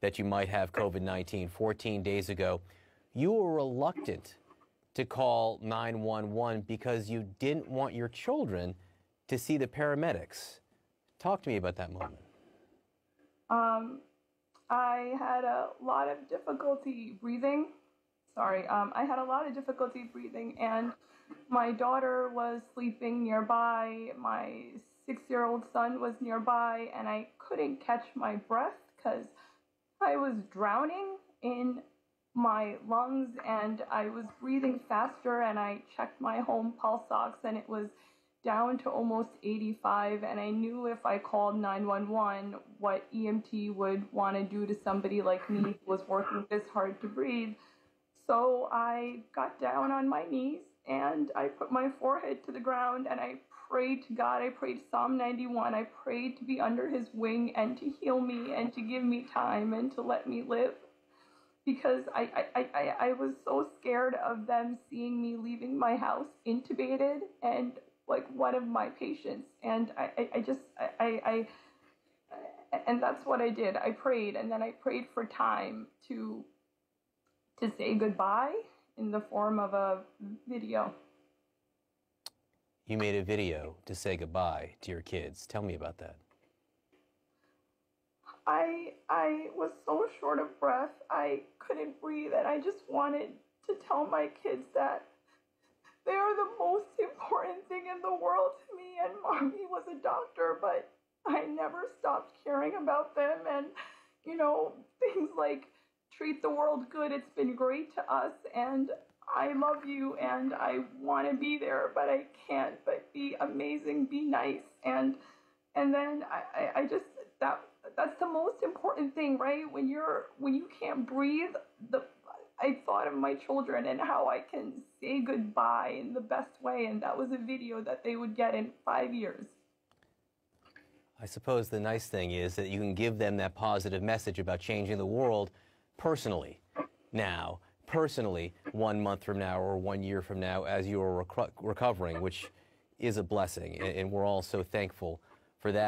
that you might have COVID 19 14 days ago. You were reluctant to call 911 because you didn't want your children to see the paramedics. Talk to me about that moment. Um, I had a lot of difficulty breathing. Sorry, um, I had a lot of difficulty breathing, and my daughter was sleeping nearby. My six year old son was nearby, and I couldn't catch my breath because I was drowning in my lungs and I was breathing faster. And I checked my home pulse ox, and it was down to almost 85 and I knew if I called 911 what EMT would want to do to somebody like me who was working this hard to breathe. So I got down on my knees and I put my forehead to the ground and I prayed to God. I prayed Psalm 91. I prayed to be under his wing and to heal me and to give me time and to let me live. Because I, I, I, I was so scared of them seeing me leaving my house intubated and like one of my patients. And I, I, I just, I, I, I, and that's what I did. I prayed and then I prayed for time to, to say goodbye in the form of a video. You made a video to say goodbye to your kids. Tell me about that. I I was so short of breath. I couldn't breathe and I just wanted to tell my kids that they are the most important thing in the world to me and mommy was a doctor, but I never stopped caring about them and you know, things like treat the world good. It's been great to us and I love you and I want to be there, but I can't. But be amazing, be nice, and and then I, I, I just that that's the most important thing, right? When you're when you can't breathe, the I thought of my children and how I can say goodbye in the best way, and that was a video that they would get in five years. I suppose the nice thing is that you can give them that positive message about changing the world personally. Now, personally one month from now or one year from now as you are reco recovering, which is a blessing. And, and we're all so thankful for that.